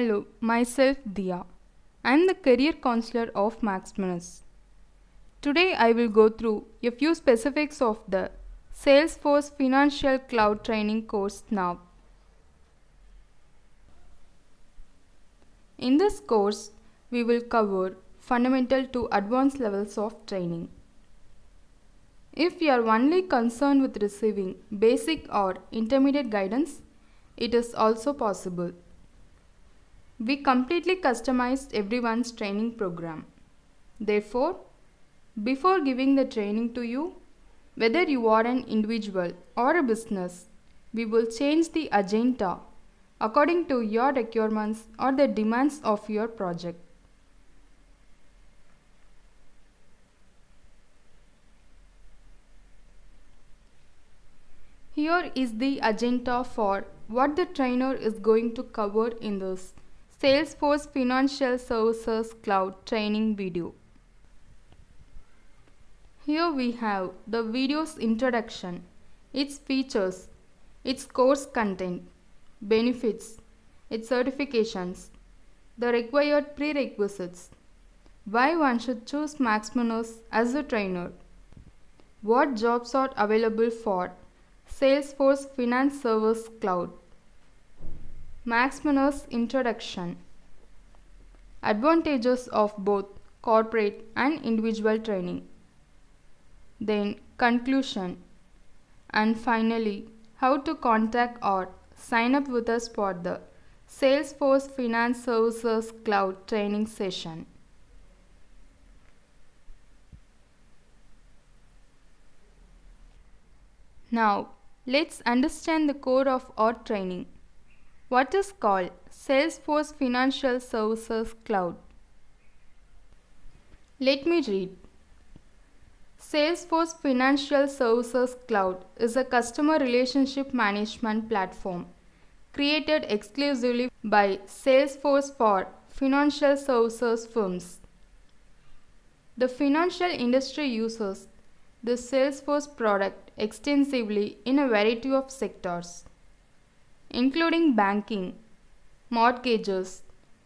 Hello, myself Dia. I am the career counselor of MaxMunus. Today I will go through a few specifics of the Salesforce Financial Cloud Training course now. In this course, we will cover fundamental to advanced levels of training. If you are only concerned with receiving basic or intermediate guidance, it is also possible. We completely customized everyone's training program. Therefore, before giving the training to you, whether you are an individual or a business, we will change the agenda according to your requirements or the demands of your project. Here is the agenda for what the trainer is going to cover in this Salesforce Financial Services Cloud training video. Here we have the video's introduction, its features, its course content, benefits, its certifications, the required prerequisites, why one should choose MaxMunus as a trainer, what jobs are available for Salesforce Finance Service Cloud. MaxMunus Introduction Advantages of both corporate and individual training. Then conclusion. And finally, how to contact or sign up with us for the Salesforce Finance Services Cloud training session. Now, let's understand the core of our training. What is called Salesforce Financial Services Cloud? Let me read. Salesforce Financial Services Cloud is a customer relationship management platform created exclusively by Salesforce for financial services firms. The financial industry uses the Salesforce product extensively in a variety of sectors, including banking, mortgages,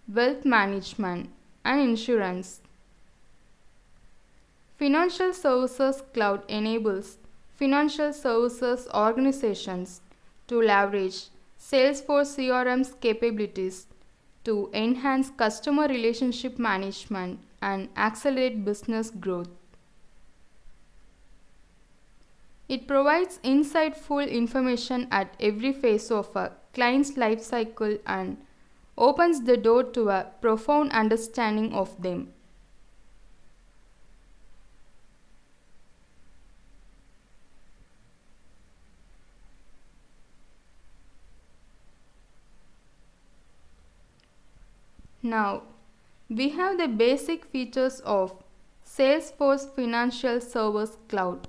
wealth management, and insurance. Financial Services Cloud enables financial services organizations to leverage Salesforce CRM's capabilities to enhance customer relationship management and accelerate business growth. It provides insightful information at every phase of a client's life cycle and opens the door to a profound understanding of them. Now, we have the basic features of Salesforce Financial Service Cloud.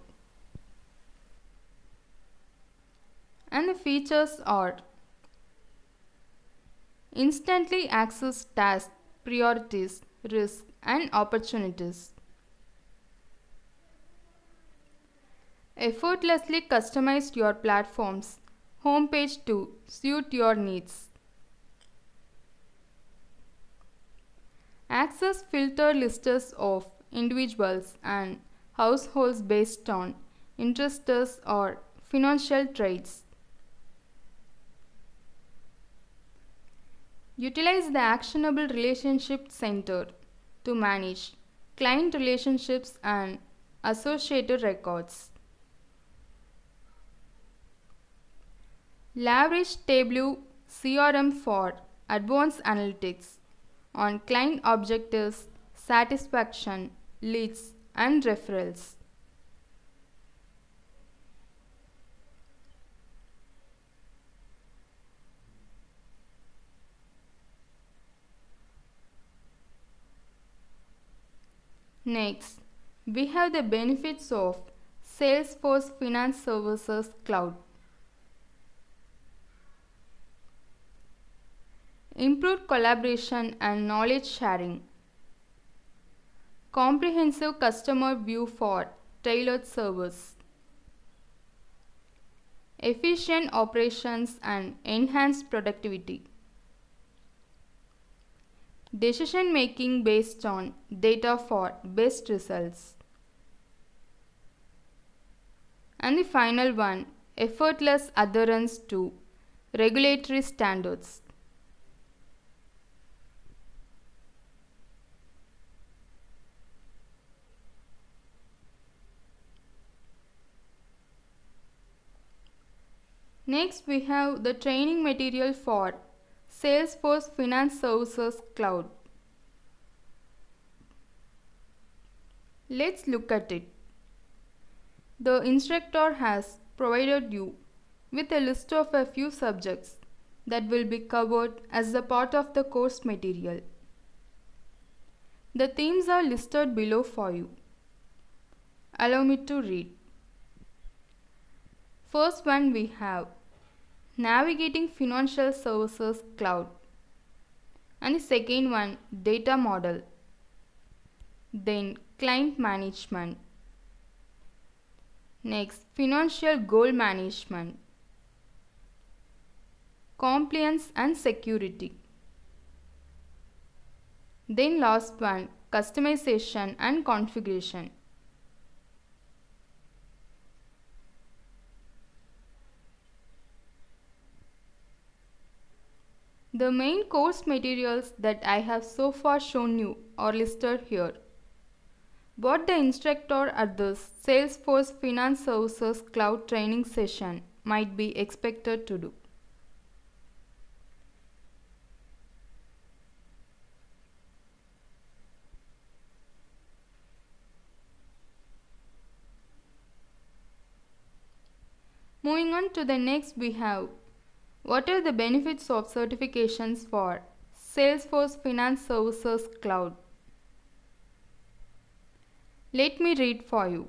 And the features are instantly access tasks, priorities, risks, and opportunities. Effortlessly customize your platform's homepage to suit your needs. Access filter lists of individuals and households based on interests or financial traits. Utilize the Actionable Relationship Center to manage client relationships and associated records. Leverage Tableau CRM for advanced analytics on client objectives, satisfaction, leads, and referrals. Next, we have the benefits of Salesforce Finance Services Cloud. Improved collaboration and knowledge sharing. Comprehensive customer view for tailored service. Efficient operations and enhanced productivity. Decision making based on data for best results. And the final one, effortless adherence to regulatory standards. Next we have the training material for Salesforce Finance Services Cloud. Let's look at it. The instructor has provided you with a list of a few subjects that will be covered as a part of the course material. The themes are listed below for you. Allow me to read. First one we have Navigating Financial Services Cloud. And the second one, Data Model. Then Client Management. Next, Financial Goal Management. Compliance and Security. Then last one, Customization and Configuration. The main course materials that I have so far shown you are listed here. What the instructor at this Salesforce Finance Services Cloud training session might be expected to do. Moving on to the next we have what are the benefits of certifications for Salesforce Finance Services Cloud? Let me read for you.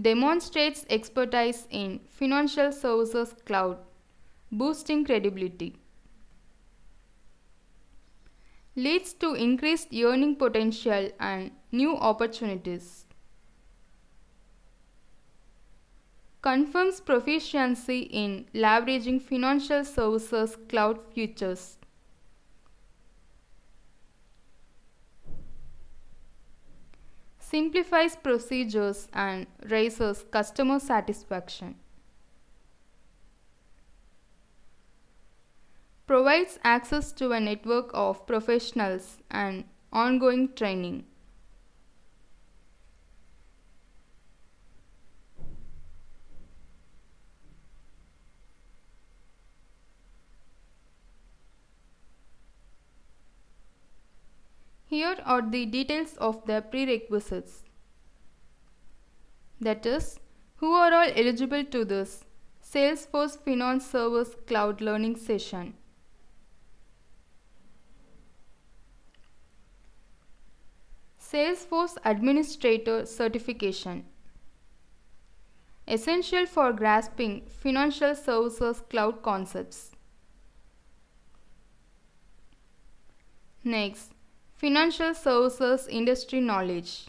Demonstrates expertise in Financial Services Cloud, boosting credibility. Leads to increased earning potential and new opportunities. Confirms proficiency in leveraging financial services cloud features. Simplifies procedures and raises customer satisfaction. Provides access to a network of professionals and ongoing training. Here are the details of the prerequisites. That is, who are all eligible to this Salesforce Finance Service Cloud Learning session. Salesforce Administrator Certification Essential for grasping financial services cloud concepts. Next, Financial Services Industry Knowledge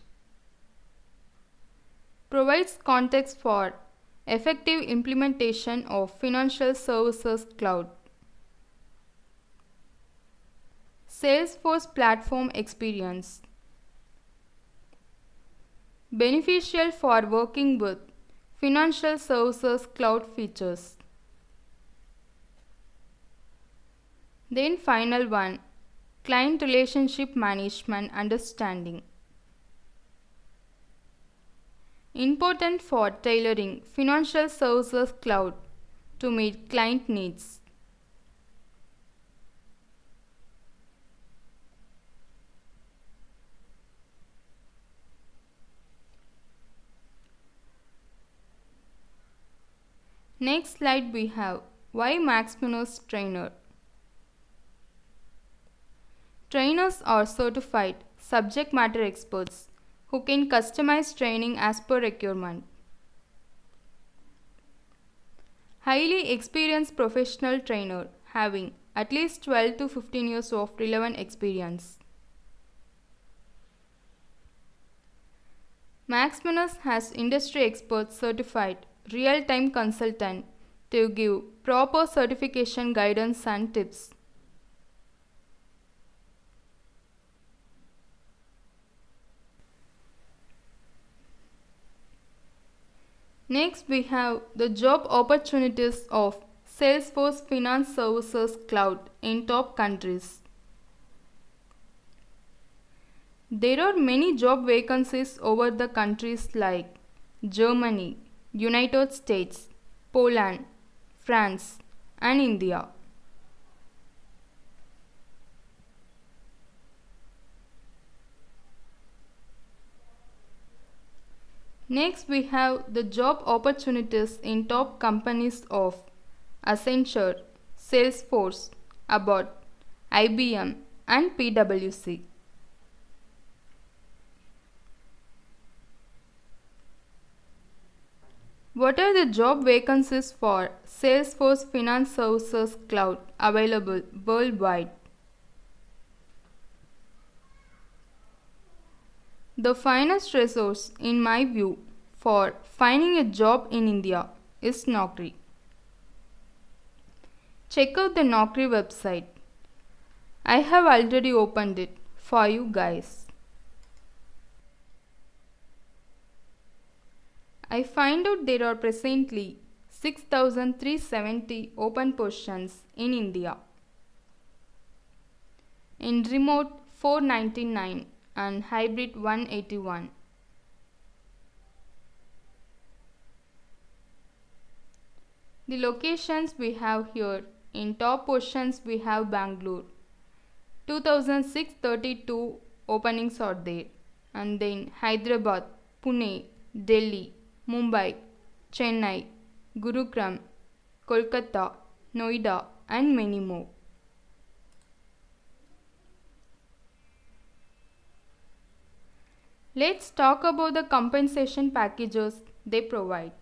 provides context for effective implementation of Financial Services Cloud. Salesforce Platform Experience Beneficial for working with Financial Services Cloud features. Then final one Client Relationship Management Understanding Important for tailoring Financial Services Cloud to meet client needs. Next slide we have why MaxMunus trainer. Trainers are certified subject matter experts who can customize training as per requirement. Highly experienced professional trainer having at least 12 to 15 years of relevant experience. MaxMunus has industry experts certified real-time consultant to give proper certification guidance and tips. Next we have the job opportunities of Salesforce Finance Services Cloud in top countries. There are many job vacancies over the countries like Germany, United States, Poland, France and India. Next we have the job opportunities in top companies of Accenture, Salesforce, Abbott, IBM and PwC. What are the job vacancies for Salesforce Finance Services Cloud available worldwide? The finest resource, in my view, for finding a job in India is Naukri. Check out the Naukri website. I have already opened it for you guys. I find out there are presently 6370 open positions in India. In remote 499 and hybrid 181. The locations we have here in top positions we have Bangalore 2632 openings are there and then Hyderabad, Pune, Delhi, Mumbai, Chennai, Gurugram, Kolkata, Noida and many more. Let's talk about the compensation packages they provide.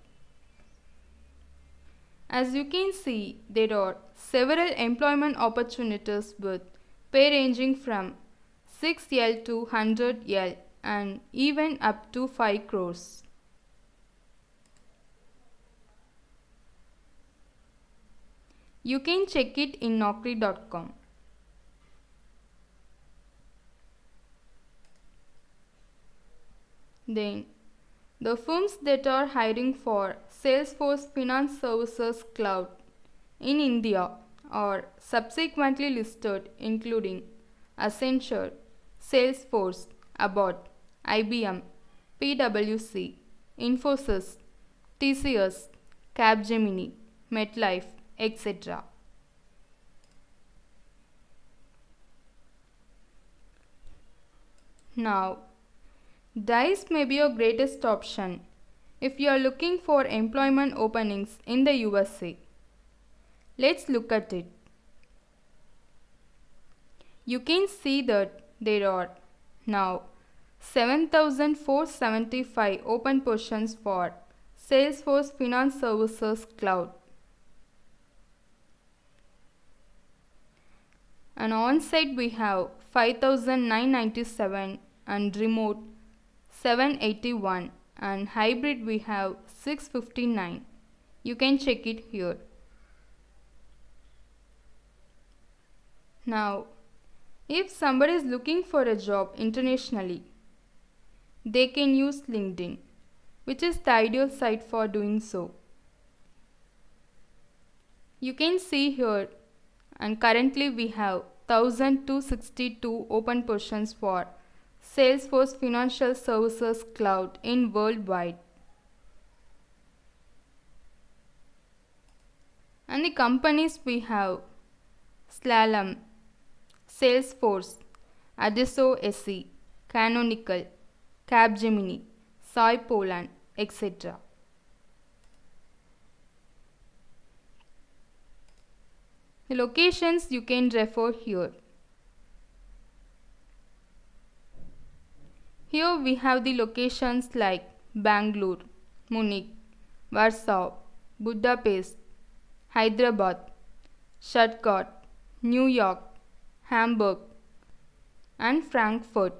As you can see, there are several employment opportunities with pay ranging from 6L to 100L and even up to 5 crores. You can check it in Naukri.com. Then, the firms that are hiring for Salesforce Finance Services Cloud in India are subsequently listed including Accenture, Salesforce, Abbott, IBM, PwC, Infosys, TCS, Capgemini, MetLife, etc. Now, DICE may be your greatest option if you are looking for employment openings in the USA. Let's look at it. You can see that there are now 7475 open positions for Salesforce Finance Services Cloud. And on site we have 5997 and remote 781 and hybrid we have 659. You can check it here. Now, if somebody is looking for a job internationally, they can use LinkedIn, which is the ideal site for doing so. You can see here and currently we have 1262 open positions for Salesforce Financial Services Cloud in worldwide. And the companies we have Slalom, Salesforce, Adesso SE, Canonical, Capgemini, Soy Poland, etc. The locations you can refer here. Here we have the locations like Bangalore, Munich, Warsaw, Budapest, Hyderabad, Stuttgart, New York, Hamburg and Frankfurt.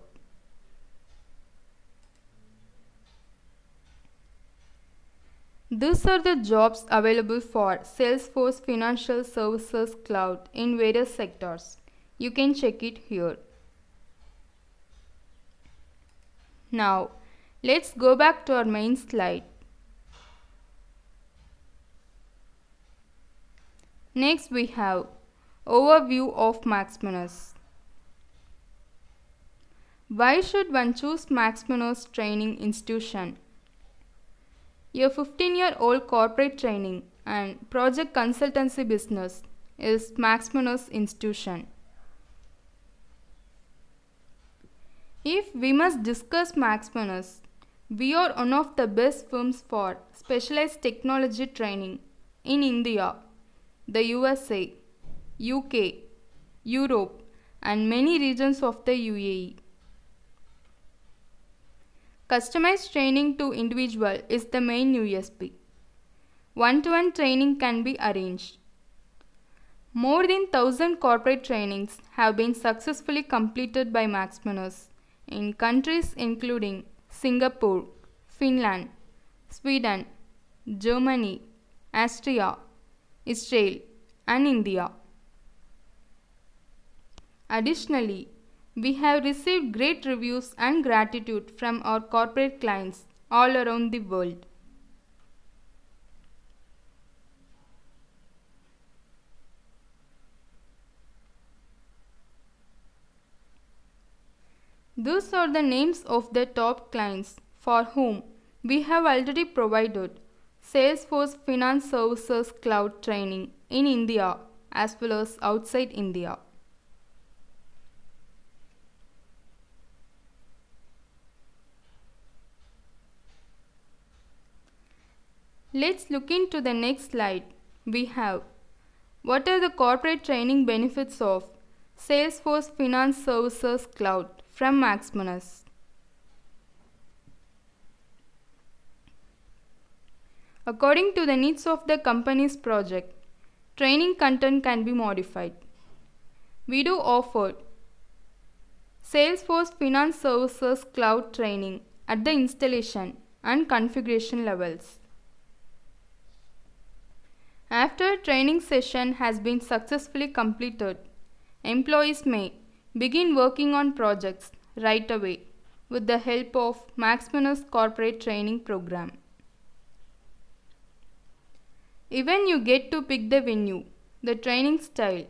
These are the jobs available for Salesforce Financial Services Cloud in various sectors. You can check it here. Now, let's go back to our main slide. Next we have Overview of MaxMunus. Why should one choose MaxMunus training institution? Your 15-year-old corporate training and project consultancy business is MaxMunus institution. If we must discuss Max MaxMunus, we are one of the best firms for specialized technology training in India, the USA, UK, Europe and many regions of the UAE. Customized training to individual is the main USP. One-to-one -one training can be arranged. More than 1000 corporate trainings have been successfully completed by Max MaxMunus in countries including Singapore, Finland, Sweden, Germany, Austria, Israel and India. Additionally, we have received great reviews and gratitude from our corporate clients all around the world. Those are the names of the top clients for whom we have already provided Salesforce Finance Services Cloud training in India as well as outside India. Let's look into the next slide. We have what are the corporate training benefits of Salesforce Finance Services Cloud from MaxMunus. According to the needs of the company's project, training content can be modified. We do offer Salesforce Finance Services Cloud training at the installation and configuration levels. After a training session has been successfully completed, employees may Begin working on projects right away with the help of MaxMunus Corporate Training Program. Even you get to pick the venue, the training style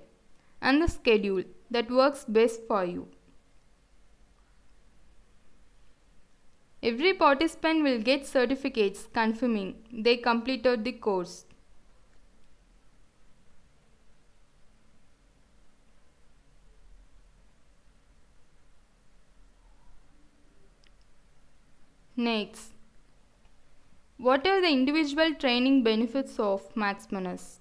and the schedule that works best for you. Every participant will get certificates confirming they completed the course. Next, what are the individual training benefits of MaxMunus?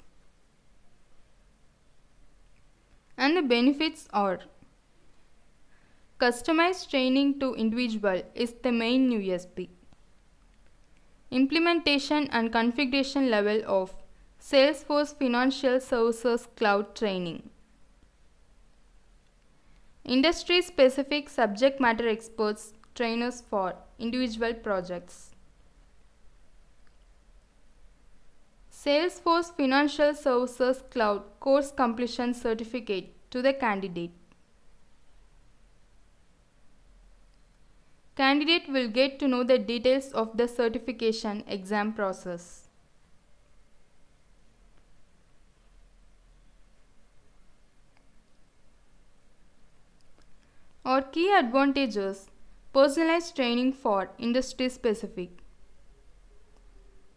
And the benefits are Customized training to individual is the main USP. Implementation and configuration level of Salesforce Financial Services Cloud Training. Industry specific subject matter experts trainers for individual projects. Salesforce Financial Services Cloud course completion certificate to the candidate. Candidate will get to know the details of the certification exam process. Or key advantages Personalized training for industry specific.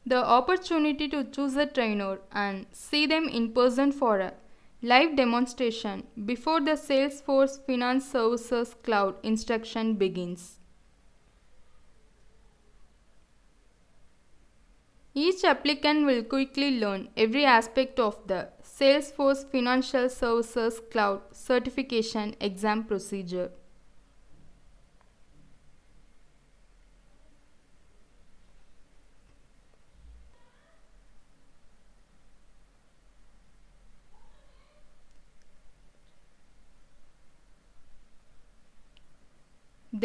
The opportunity to choose a trainer and see them in person for a live demonstration before the Salesforce Finance Services Cloud instruction begins. Each applicant will quickly learn every aspect of the Salesforce Financial Services Cloud certification exam procedure.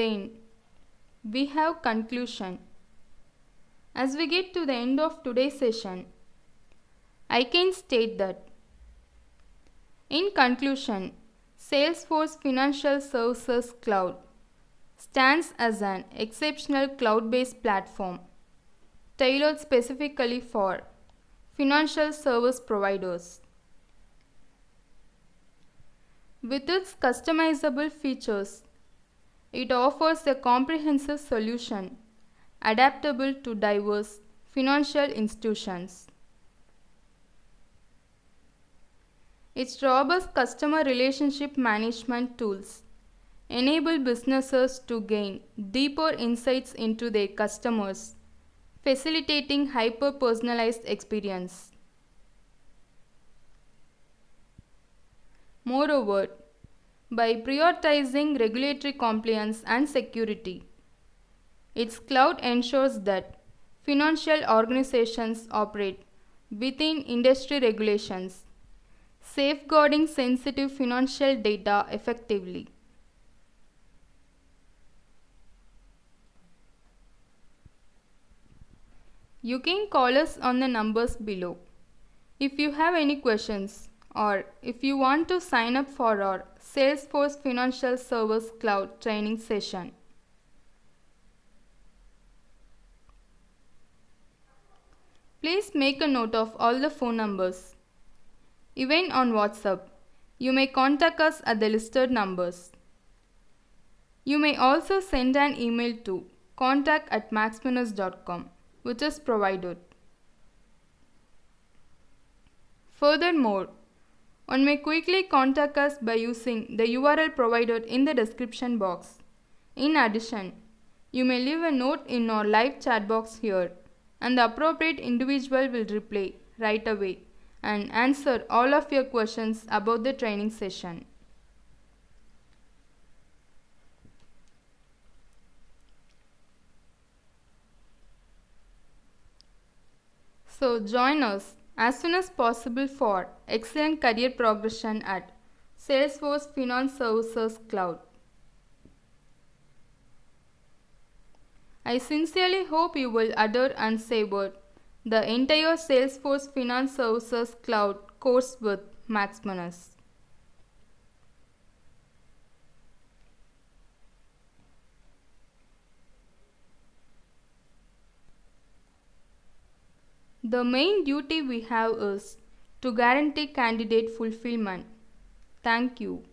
Then we have conclusion. As we get to the end of today's session, I can state that in conclusion, Salesforce Financial Services Cloud stands as an exceptional cloud-based platform tailored specifically for financial service providers With its customizable features, it offers a comprehensive solution adaptable to diverse financial institutions. Its robust customer relationship management tools enable businesses to gain deeper insights into their customers, facilitating hyper personalized experience. Moreover, by prioritizing regulatory compliance and security, its cloud ensures that financial organizations operate within industry regulations, safeguarding sensitive financial data effectively. You can call us on the numbers below. If you have any questions or if you want to sign up for our Salesforce Financial Service Cloud training session. Please make a note of all the phone numbers. Even on WhatsApp, you may contact us at the listed numbers. You may also send an email to contact at maxmunus.com which is provided. Furthermore, one may quickly contact us by using the URL provided in the description box. In addition, you may leave a note in our live chat box here and the appropriate individual will reply right away and answer all of your questions about the training session. So join us as soon as possible for excellent career progression at Salesforce Finance Services Cloud. I sincerely hope you will adore and savor the entire Salesforce Finance Services Cloud course with MaxMunus. The main duty we have is to guarantee candidate fulfillment. Thank you.